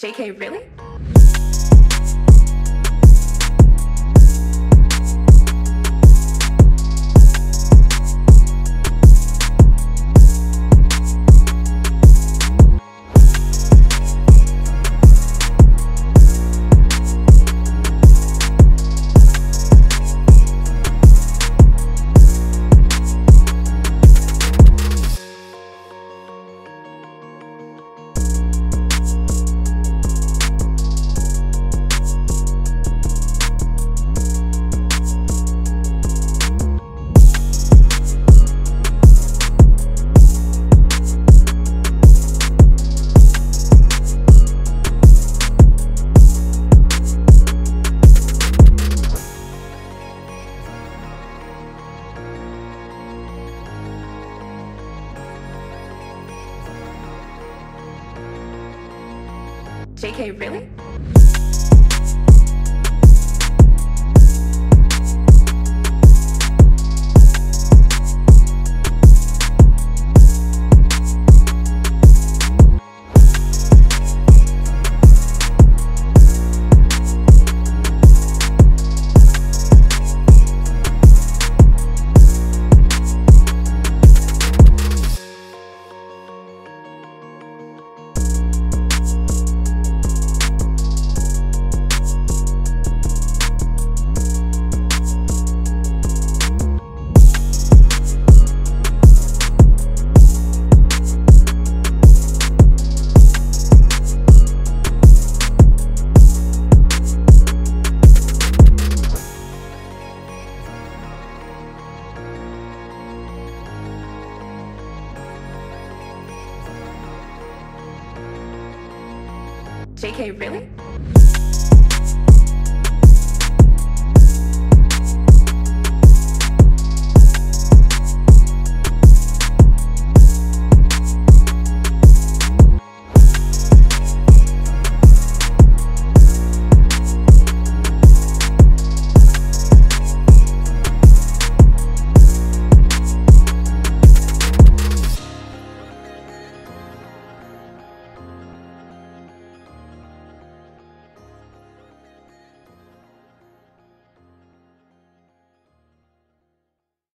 JK, really? JK, really? JK, really?